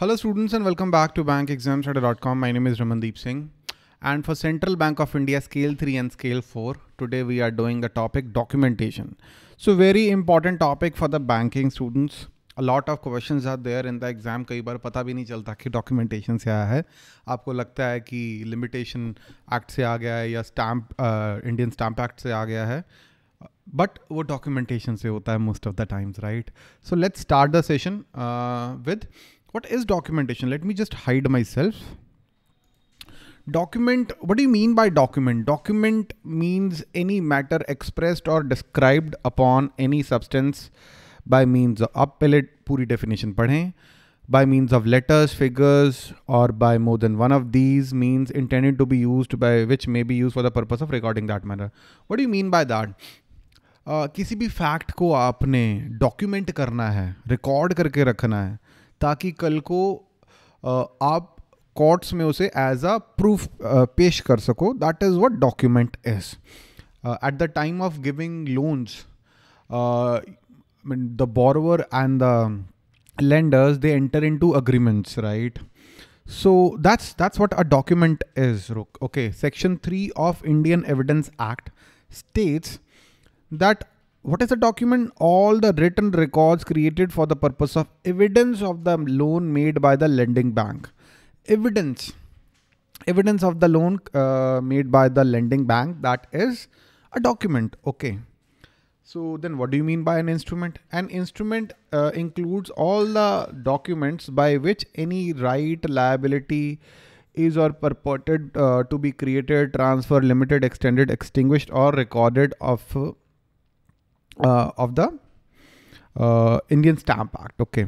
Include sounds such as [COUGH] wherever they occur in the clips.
Hello students and welcome back to bank exam setter dot com my name is Ramandeep Singh and for Central Bank of India scale three and scale four today we are doing the topic documentation so very important topic for the banking students a lot of question are there in the exam कई बार पता भी नहीं चलता कि documentation से आया है। आपको लगता है कि लिमिटेशन एक्ट से आ गया है या स्टैम्प इंडियन स्टैम्प एक्ट से आ गया है। बट वो डॉक्यूमेंटेशन से होता है most of the times right so let's start the session with what is documentation let me just hide myself document what do you mean by document document means any matter expressed or described upon any substance by means of आप पहले पूरी definition पढ़ें by means of letters, figures, or by more than one of these means intended to be used by which may be used for the purpose of recording that matter. What do you mean by that? Uh, किसी भी fact को आपने document करना है record करके रखना है ताकि कल को आप कोर्ट्स में उसे एज अ प्रूफ पेश कर सको that is what document is at the time of giving loans the borrower and the lenders they enter into agreements right so that's that's what a document is okay section 3 of indian evidence act states that what is a document? All the written records created for the purpose of evidence of the loan made by the lending bank. Evidence. Evidence of the loan uh, made by the lending bank. That is a document. Okay. So then what do you mean by an instrument? An instrument uh, includes all the documents by which any right, liability, is or purported uh, to be created, transferred, limited, extended, extinguished or recorded of uh, of the uh, Indian Stamp Act. Okay.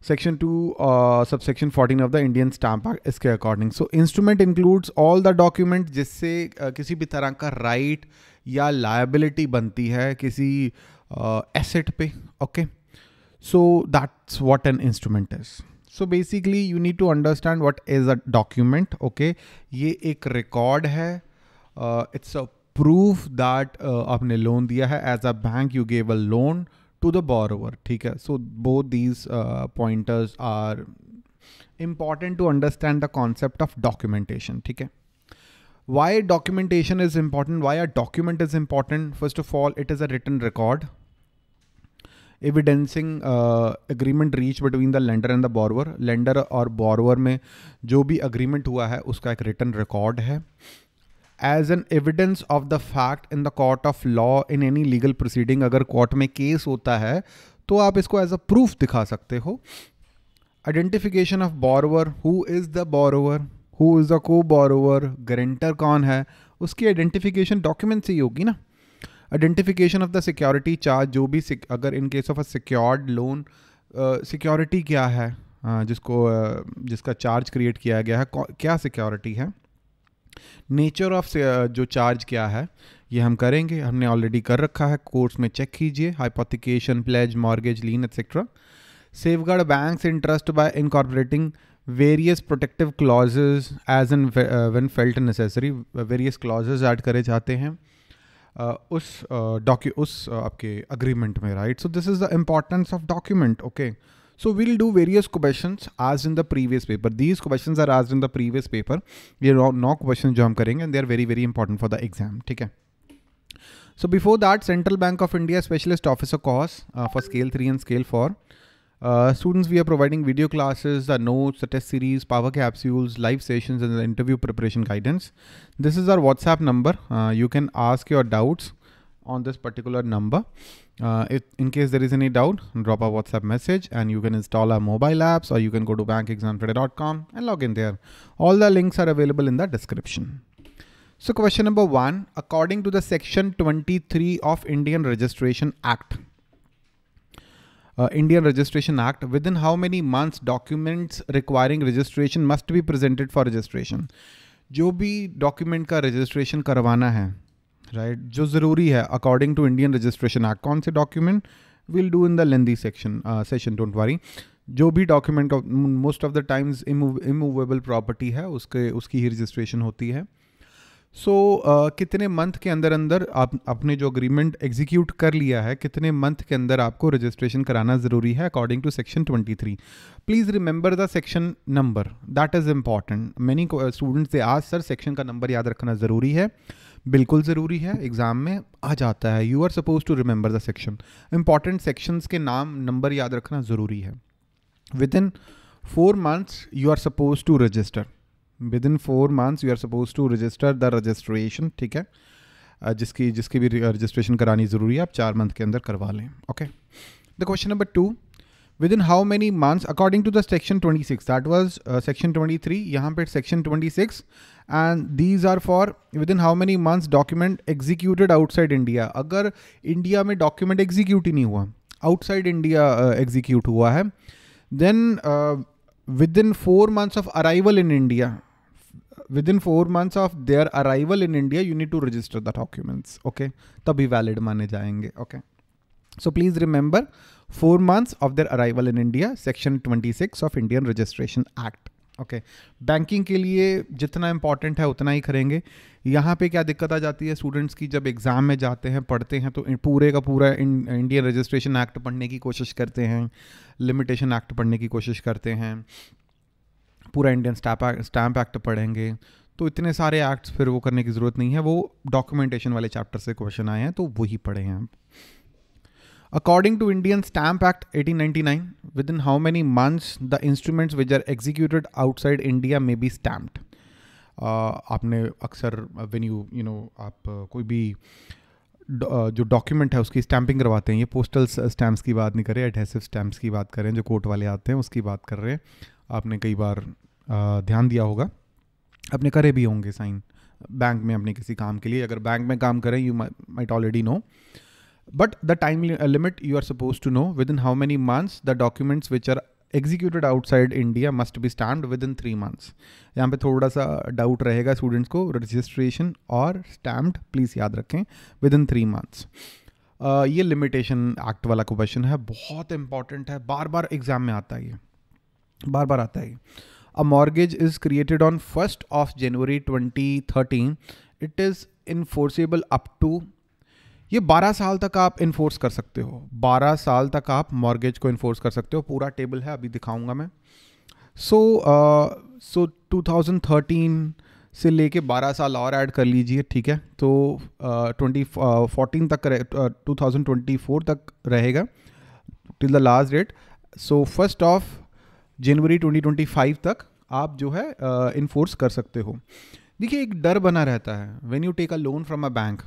Section 2, uh, subsection 14 of the Indian Stamp Act इसके according. So instrument includes all the documents जिससे uh, किसी भी तरह का right या liability बनती है किसी uh, asset पे. Okay. So that's what an instrument is. So basically you need to understand what is a document. Okay. ये एक record है. Uh, it's a proof that uh, आपने लोन दिया है as a bank you gave a loan to the borrower ठीक है so both these pointers are important to understand the concept of documentation ठीक है why documentation is important why a document is important first of all it is a written record evidencing uh, agreement reached between the lender and the borrower lender और borrower में जो भी agreement हुआ है उसका एक written record है as an evidence of the fact in the court of law in any legal proceeding अगर कोर्ट में केस होता है तो आप इसको एज अ प्रूफ दिखा सकते हो। Identification of borrower who is the borrower who is the co borrower guarantor कौन है उसकी आइडेंटिफिकेशन डॉक्यूमेंट से ही होगी ना। Identification of the security charge जो भी अगर in case of a secured loan security क्या है? uh, जिसको uh, जिसका चार्ज क्रिएट किया गया है क्या सिक्योरिटी है? नेचर ऑफ़ जो चार्ज क्या है ये हम करेंगे। हमने ऑलरेडी कर रखा है कोर्स में चेक कीजिए hypothecation pledge mortgage lien etcetera safeguard bank interest by incorporating various protective clauses as and when felt necessary various clauses add करे जाते हैं। uh, उस डॉक्यू uh, उस uh, आपके अग्रीमेंट में right so this is the importance of document okay So we'll do various questions asked in the previous paper. These questions are asked in the previous paper. ये नौ questions जो हम करेंगे and they are very very important for the exam. ठीक है. So before that, Central Bank of India Specialist Officer course uh, for Scale 3 and Scale 4. Uh, students, we are providing video classes, the notes, the test series, power capsules, live sessions, and the interview preparation guidance. This is our WhatsApp number. Uh, you can ask your doubts on this particular number. Uh, if, in case there is any doubt, drop a WhatsApp message and you can install our mobile apps or you can go to bankexamtoday.com and log in there. All the links are available in the description. So question number one, according to the section 23 of Indian Registration Act, uh, Indian Registration Act, within how many months documents requiring registration must be presented for registration? जो भी document का registration करवाना है right? जो ज़रूरी है according to Indian Registration Act कौन से document will do in the lengthy section session don't worry जो भी document most of the times immovable property है उसके उसकी ही रजिस्ट्रेशन होती है। सो so, uh, कितने मंथ के अंदर अंदर आप आपने जो अग्रीमेंट एग्जीक्यूट कर लिया है कितने मंथ के अंदर आपको रजिस्ट्रेशन कराना ज़रूरी है according to section 23 please remember the section number that is important many students से आज सर सेक्शन का नंबर याद रखना ज़रूरी है? बिल्कुल ज़रूरी है, एग्ज़ाम में आ जाता है। You are suppose to remember the section important sections के नाम नंबर याद रखना ज़रूरी है। Within four months you are suppose to register within four months you are suppose to register the registration ठीक है? जिसकी जिसकी भी रजिस्ट्रेशन करानी ज़रूरी है, आप चार मंथ के अंदर करवा लें। Okay the question number two within how many months according to the section 26 that was uh, section 23 Here, section 26 and these are for within how many months document executed outside india. Agar india mein document execute nahi hua outside india uh, execute hua hai then uh, within 4 months of arrival in india within 4 months of their arrival in india you need to register the documents okay? Tabhi valid mane jayenge okay? So please remember four months of their arrival in India, section 26 of Indian Registration Act. Okay banking के लिए जितना important है उतना ही करेंगे। यहाँ पे क्या दिक्कत आ जाती है? स्टूडेंट्स की जब एग्ज़ाम में जाते हैं पढ़ते हैं तो पूरे का पूरा इंडियन रजिस्ट्रेशन एक्ट पढ़ने की कोशिश करते हैं। लिमिटेशन एक्ट पढ़ने की कोशिश करते हैं। पूरा इंडियन स्टैप स्टैम्प एक्ट पढ़ेंगे। तो इतने सारे एक्ट्स फिर वो करने की ज़रूरत नहीं है। वो डॉक्यूमेंटेशन वाले चैप्टर से क्वेश्चन आए हैं तो वही पढ़े हैं। हम according to Indian stamp act 1899 within how many months the instruments which are executed outside India में बी स्टैम्प्ड आपने अक्सर वेन यू यू नो आप uh, कोई भी uh, जो डॉक्यूमेंट है उसकी स्टैंपिंग करवाते हैं ये पोस्टल स्टैम्प्स की बात नहीं करें एडहेसिव स्टैम्प्स की बात करें जो कोर्ट वाले आते हैं उसकी बात कर रहे हैं। आपने कई बार ध्यान दिया होगा। अपने करे भी होंगे साइन। बैंक में अपने किसी काम के लिए अगर बैंक में काम करें you might already know but the time limit you are suppose to know within how many months the documents which are executed outside India must be stamped within three months यहाँ पे थोड़ा सा doubt रहेगा students को registration और stamped please याद रखें within three months ये लिमिटेशन एक्ट वाला क्वेश्चन है, बहुत इंपॉर्टेंट है बार बार एग्ज़ाम में आता है ये। बार बार आता है a mortgage is created on first of January 2013 it is enforceable up to ये 12 साल तक आप इन्फोर्स कर सकते हो। 12 साल तक आप मॉर्गेज को इन्फोर्स कर सकते हो। पूरा टेबल है अभी दिखाऊँगा मैं। सो सो टू 2013 से लेके 12 साल और ऐड कर लीजिए ठीक है? तो ट्वेंटी फोर्टीन तक टू थाउज़ेंड ट्वेंटी फोर तक रहेगा till the last date so first of January 2025 तक आप जो है इन्फोर्स uh, कर सकते हो। देखिए एक डर बना रहता है। When you take a loan from a bank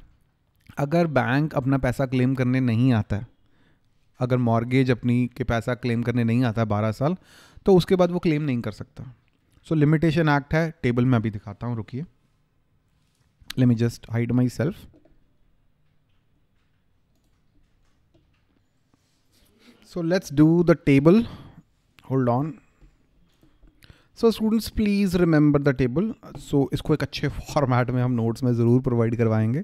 अगर बैंक अपना पैसा क्लेम करने नहीं आता है, अगर मॉर्गेज अपनी के पैसा क्लेम करने नहीं आता है बारह साल तो उसके बाद वो क्लेम नहीं कर सकता। सो लिमिटेशन एक्ट है टेबल में अभी दिखाता हूँ, रुकिए। Me just hide myself so, let's do the table. Hold on. So students please remember the table so इसको एक अच्छे फॉर्मेट में हम नोट्स में ज़रूर प्रोवाइड करवाएँगे।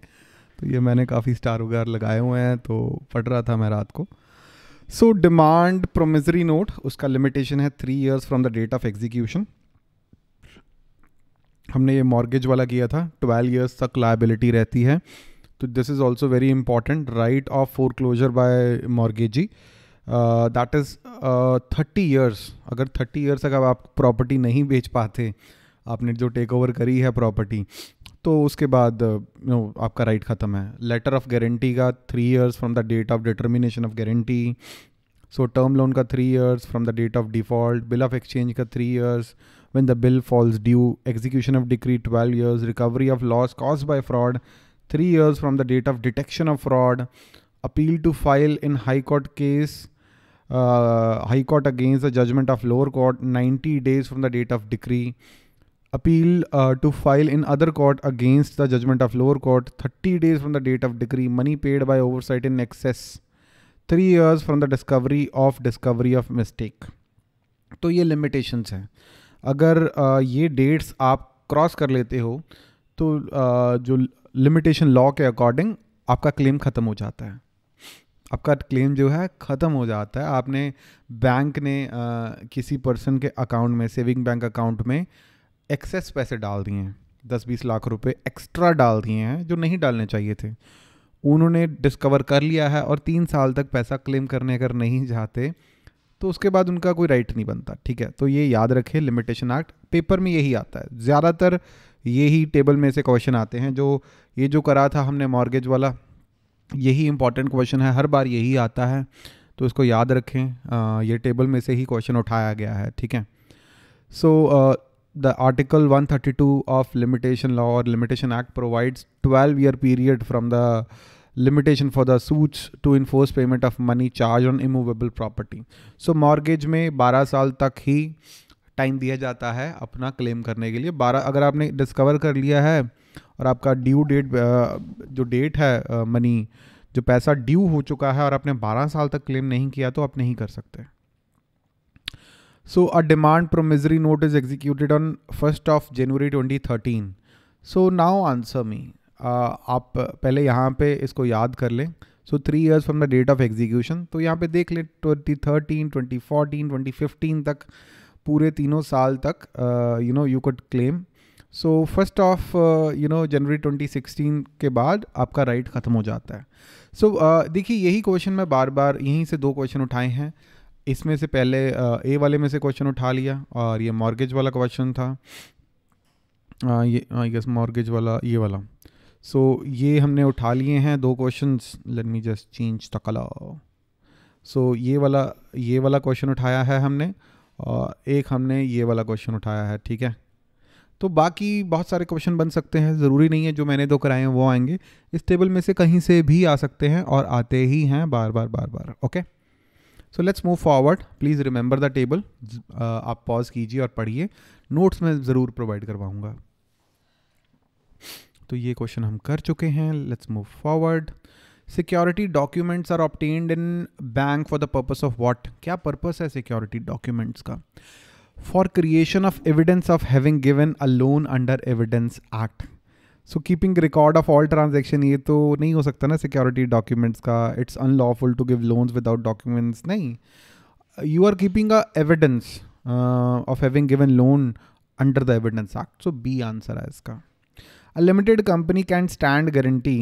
तो ये मैंने काफ़ी स्टार वगैरह लगाए हुए हैं तो पढ़ रहा था मैं रात को। सो डिमांड प्रोमिजरी नोट उसका लिमिटेशन है three years from the date of execution हमने ये मॉर्गेज वाला किया था ट्वेल्व ईयर्स तक लाइबिलिटी रहती है। तो this is also very important right of foreclosure by mortgagee that is thirty years अगर थर्टी ईयर्स तक आप प्रॉपर्टी नहीं बेच पाते आपने जो टेक ओवर करी है प्रॉपर्टी तो उसके बाद नो आपका राइट ख़त्म है। लेटर ऑफ़ गारंटी का three years from the date of determination of guarantee so term loan का three years from the date of default bill of exchange का three years when the bill falls due execution of decree twelve years recovery of loss caused by fraud three years from the date of detection of fraud appeal to file in high court case high court against the judgment of lower court ninety days from the date of decree appeal to file in other court against the judgment of lower court thirty days from the date of decree money paid by oversight in excess three years from the discovery of discovery of mistake तो ये limitations हैं। अगर uh, ये dates आप cross कर लेते हो तो uh, जो लिमिटेशन लॉ के अकॉर्डिंग आपका क्लेम ख़त्म हो जाता है। आपका क्लेम जो है ख़त्म हो जाता है। आपने बैंक ने uh, किसी पर्सन के अकाउंट में सेविंग बैंक अकाउंट में uh, एक्सेस पैसे डाल दिए हैं। दस बीस लाख रुपए एक्स्ट्रा डाल दिए हैं जो नहीं डालने चाहिए थे। उन्होंने डिस्कवर कर लिया है और तीन साल तक पैसा क्लेम करने अगर नहीं चाहते तो उसके बाद उनका कोई राइट नहीं बनता ठीक है? तो ये याद रखें लिमिटेशन एक्ट पेपर में यही आता है। ज़्यादातर यही टेबल में से क्वेश्चन आते हैं जो ये जो करा था हमने मॉर्गेज वाला यही इंपॉर्टेंट क्वेश्चन है हर बार यही आता है। तो इसको याद रखें आ, ये टेबल में से ही क्वेश्चन उठाया गया है ठीक है? So the article 132 of limitation law और limitation act provides 12 year period from the limitation for the suits to enforce payment of money charge on immovable property so mortgage में 12 साल तक ही टाइम दिया जाता है अपना क्लेम करने के लिए। 12 अगर आपने डिस्कवर कर लिया है और आपका ड्यू डेट जो डेट है मनी जो पैसा ड्यू हो चुका है और आपने 12 साल तक क्लेम नहीं किया तो आप नहीं कर सकते। So a demand promissory note is executed on first of January 2013 so now answer me आप पहले यहाँ पे इसको याद कर लें। So three years from the date of execution तो यहाँ पे देख लें twenty thirteen twenty fourteen twenty fifteen तक पूरे तीनों साल तक you know you could claim so first of you know January 2016 के बाद आपका राइट ख़त्म हो जाता है। सो so, uh, देखिए यही क्वेश्चन मैं बार बार यहीं से दो क्वेश्चन उठाए हैं। इसमें से पहले ए वाले में से क्वेश्चन उठा लिया और ये मॉर्गेज वाला क्वेश्चन था। uh, ये आई गेस मॉर्गेज वाला ये वाला। सो so, ये हमने उठा लिए हैं दो question let me just change the colour so ये वाला ये वाला क्वेश्चन उठाया है हमने और एक हमने ये वाला क्वेश्चन उठाया है ठीक है? तो बाकी बहुत सारे क्वेश्चन बन सकते हैं ज़रूरी नहीं है जो मैंने दो कराए हैं वो आएँगे। इस टेबल में से कहीं से भी आ सकते हैं और आते ही हैं बार बार बार बार okay so let's move forward please remember the table आप पॉज कीजिए और पढ़िए. नोट्स में ज़रूर प्रोवाइड करवाऊँगा. तो ये क्वेश्चन हम कर चुके हैं. Let's move forward security documents are obtained in bank for the purpose of what क्या पर्पस है सिक्योरिटी डॉक्यूमेंट्स का? For creation of evidence of having given a loan under evidence act so keeping record of all transaction ये तो नहीं हो सकता ना security documents का। It's unlawful to give loans without documents नहीं। You are keeping a evidence of having given loan under the evidence act so B answer है इसका। A limited company can stand guarantee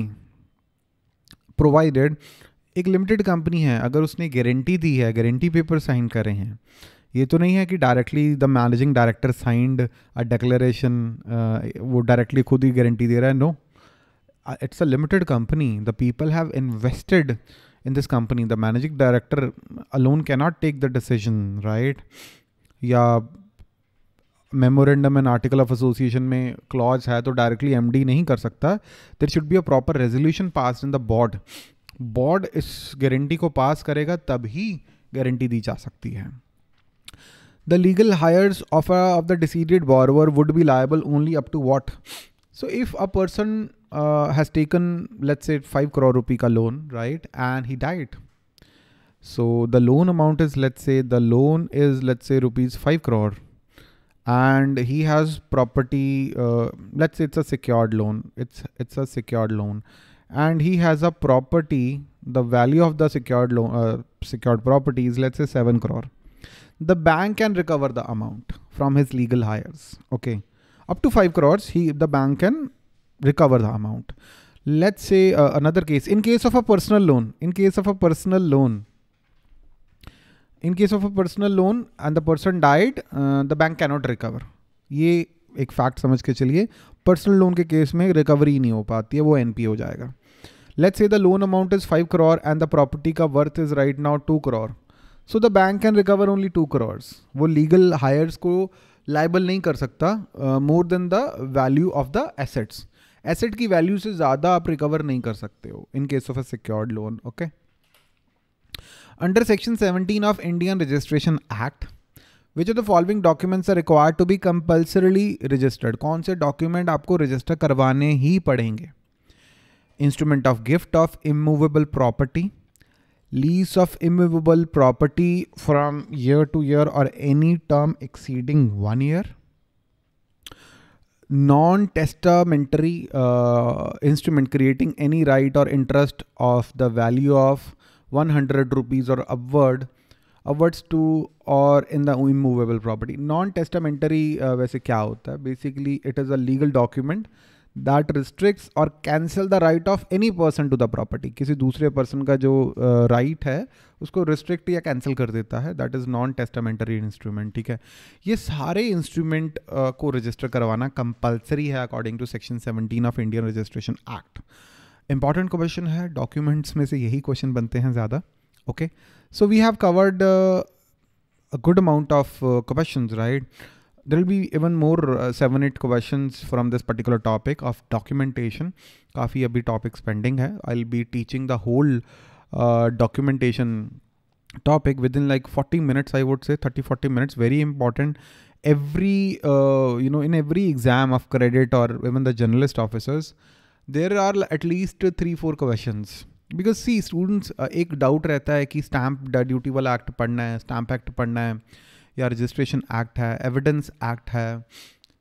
provided एक limited company है। अगर उसने guarantee दी है guarantee paper sign करे हैं ये तो नहीं है कि directly the managing director signed a declaration वो डायरेक्टली खुद ही गारंटी दे रहा है no it's a limited company the people have invested in this company the managing director alone cannot take the decision right या memorandum and article of association में clause है तो डायरेक्टली एमडी नहीं कर सकता. There should be a proper resolution pass in the board board इस guarantee को पास करेगा तभी गारंटी दी जा सकती है। The legal hires of, a, of the deceased borrower would be liable only up to what? So if a person uh, has taken, let's say, 5 crore rupee ka loan, right, and he died. So the loan amount is, let's say, the loan is, let's say, rupees 5 crore. And he has property, uh, let's say it's a secured loan. It's, it's a secured loan. And he has a property, the value of the secured loan, uh, secured property is, let's say, 7 crore the bank can recover the amount from his legal hires. Okay. Up to 5 crores, he the bank can recover the amount. Let's say uh, another case. In case of a personal loan, in case of a personal loan, in case of a personal loan and the person died, uh, the bank cannot recover. ये एक fact समझ के चलिए personal loan के case में recovery नहीं हो पाती है वो एनपी हो जाएगा let's say the loan amount is five crore and the property का worth is right now two crore So the bank can recover only two crores वो लीगल हायर्स को लाइबल नहीं कर सकता more than the value of the assets asset की value से ज़्यादा आप रिकवर नहीं कर सकते हो in case of a secured loan okay under section 17 of Indian registration act which of the following documents are required to be compulsorily registered कौन से डॉक्यूमेंट आपको रजिस्टर करवाने ही पड़ेंगे? Instrument of gift of immovable property lease of immovable property from year to year or any term exceeding one year non-testamentary uh, instrument creating any right or interest of the value of 100 rupees or upward upwards to और in the immovable property non testamentary वैसे क्या होता है basically it is a legal document that restricts और cancel the right of any person to the property किसी दूसरे person का जो राइट uh, है उसको रिस्ट्रिक्ट या कैंसिल कर देता है। That is non testamentary instrument ठीक है? ये सारे इंस्ट्रूमेंट uh, को रजिस्टर करवाना कंपलसरी है according to section 17 of Indian registration act important question है डॉक्यूमेंट्स में से यही क्वेश्चन बनते हैं ज़्यादा okay so we have covered good amount of question right there will be even more uh, seven eight questions from this particular topic of documentation काफ़ी अभी topics pending है I'll be teaching the whole uh, documentation topic within like 40 minutes I would say 30 40 minutes very important every uh, you know in every exam of credit or even the journalist officers there are at least three four questions because see students एक doubt रहता है कि stamp duty वाला act पढ़ना है stamp act पढ़ना है या रजिस्ट्रेशन एक्ट है एविडेंस एक्ट है।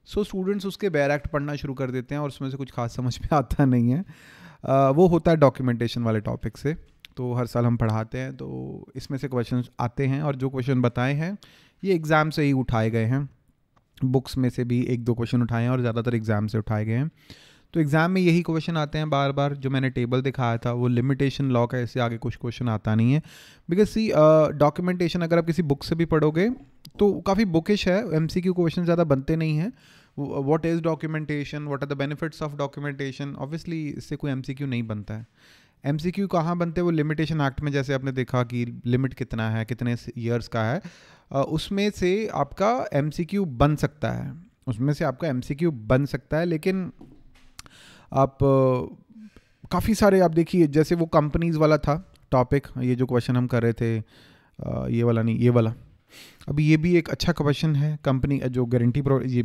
सो so, स्टूडेंट्स उसके बैर एक्ट पढ़ना शुरू कर देते हैं और उसमें से कुछ खास समझ में [LAUGHS] आता नहीं है। uh, वो होता है डॉक्यूमेंटेशन वाले टॉपिक से। तो हर साल हम पढ़ाते हैं तो इसमें से क्वेश्चन आते हैं और जो क्वेश्चन बताए हैं ये एग्ज़ाम से ही उठाए गए हैं। बुक्स में से भी एक दो क्वेश्चन उठाए हैं और ज़्यादातर एग्ज़ाम से उठाए गए हैं। तो एग्ज़ाम में यही क्वेश्चन आते हैं बार बार जो मैंने टेबल दिखाया था, वो लिमिटेशन लॉ का ऐसे आगे कुछ क्वेश्चन आता नहीं है। बिकॉज़ सी डॉक्यूमेंटेशन अगर आप किसी बुक से भी पढ़ोगे तो काफ़ी बुकिश है एम सी क्यू क्वेश्चन ज़्यादा बनते नहीं हैं। What is documentation what are the benefits of documentation obviously इससे कोई एम सी क्यू नहीं बनता है। एम सी क्यू कहाँ बनते हैं? वो लिमिटेशन एक्ट में, जैसे आपने देखा कि लिमिट कितना है, कितने ईयर्स का है। उसमें से आपका एम सी क्यू बन सकता है। उसमें से आपका एम सी क्यू बन सकता है, लेकिन आप काफ़ी सारे आप देखिए, जैसे वो कंपनीज़ वाला था टॉपिक ये जो क्वेश्चन हम कर रहे थे ये वाला नहीं, ये वाला। अभी ये भी एक अच्छा क्वेश्चन है कंपनी जो गारंटी ये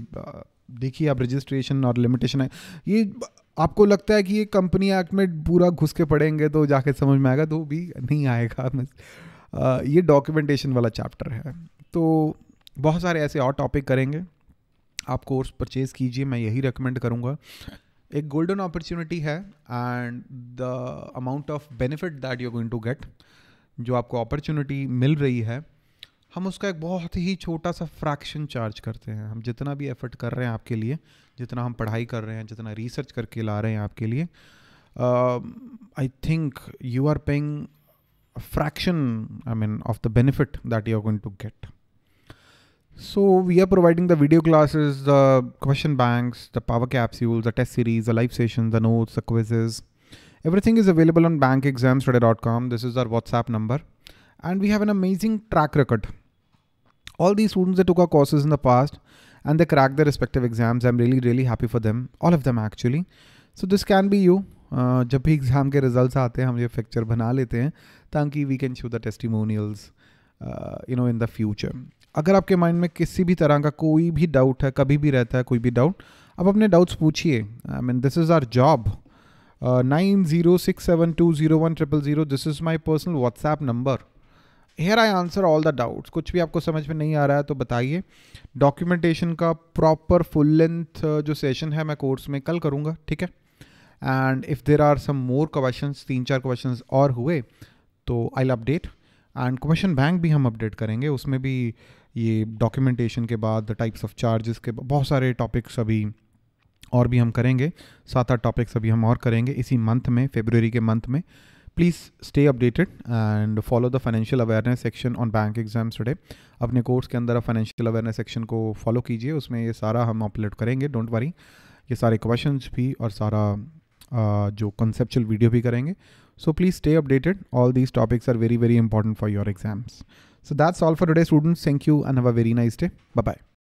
देखिए आप रजिस्ट्रेशन और लिमिटेशन है, ये आपको लगता है कि ये कंपनी एक्ट में पूरा घुस के पढ़ेंगे तो जाके समझ में आएगा तो भी नहीं आएगा। [LAUGHS] ये डॉक्यूमेंटेशन वाला चैप्टर है। तो बहुत सारे ऐसे और टॉपिक करेंगे। आप कोर्स परचेज़ कीजिए, मैं यही रिकमेंड करूँगा। एक गोल्डन अपॉर्चुनिटी है and the amount of benefit that you going to get जो आपको अपॉर्चुनिटी मिल रही है, हम उसका एक बहुत ही छोटा सा फ्रैक्शन चार्ज करते हैं। हम जितना भी एफर्ट कर रहे हैं आपके लिए, जितना हम पढ़ाई कर रहे हैं, जितना रिसर्च करके ला रहे हैं आपके लिए I think you are paying fraction I mean of the benefit that you are going to get So we are providing the video classes, the question banks, the power capsules, the test series, the live sessions, the notes, the quizzes. Everything is available on bankexamstudy.com. This is our WhatsApp number. And we have an amazing track record. All these students that took our courses in the past and they cracked their respective exams. I'm really, really happy for them. All of them actually. So this can be you. Uh, जब भी exam के results आते हैं हम ये picture बना लेते हैं ताकि we can show the testimonials you know in the future अगर आपके माइंड में किसी भी तरह का कोई भी डाउट है, कभी भी रहता है, कोई भी डाउट आप अपने डाउट्स पूछिए। I mean this is our job nine zero six seven two zero one triple zero this is my personal WhatsApp number here I answer all the doubts कुछ भी आपको समझ में नहीं आ रहा है तो बताइए। डॉक्यूमेंटेशन का प्रॉपर फुल लेंथ जो सेशन है, मैं कोर्स में कल करूँगा, ठीक है? And if there are some more question तीन चार क्वेश्चन और हुए तो I update and question bank भी हम अपडेट करेंगे। उसमें भी ये डॉक्यूमेंटेशन के बाद द टाइप्स ऑफ़ चार्जेस के बहुत सारे टॉपिक्स अभी और भी हम करेंगे। सात आठ टॉपिक्स अभी हम और करेंगे इसी मंथ में फेबररी के मंथ में। Please stay updated and follow the financial awareness section on bank exams today अपने कोर्स के अंदर आप फाइनेंशियल अवेयरनेस सेक्शन को फॉलो कीजिए। उसमें ये सारा हम अपलोड करेंगे। डोंट वरी ये सारे क्वेश्चन भी और सारा जो कंसेप्चुअल वीडियो भी करेंगे। So please stay updated. All these topics are very, very important for your exams. So that's all for today, students. Thank you and have a very nice day. Bye-bye.